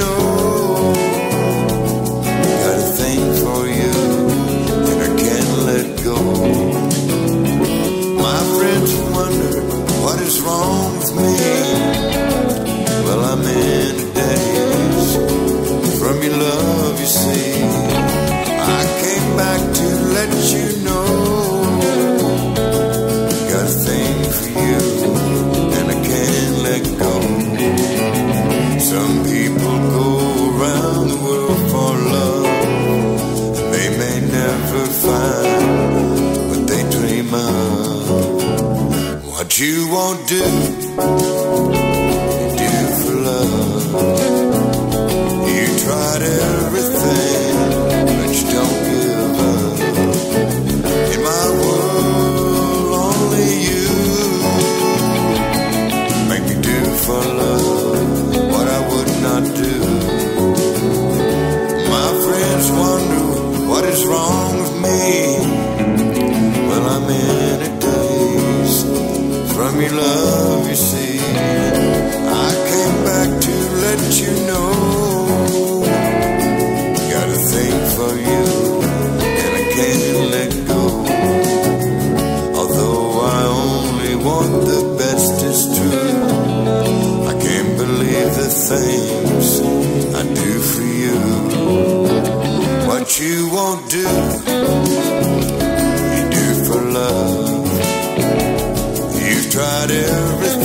know. You won't do, do for love. You tried everything, but you don't give up. In my world, only you make me do for love what I would not do. My friends wonder what is wrong with me. Your love, you see. I came back to let you know. Got a thing for you, and I can't let go. Although I only want the best, is true. I can't believe the things I do for you. What you won't do, tried everything.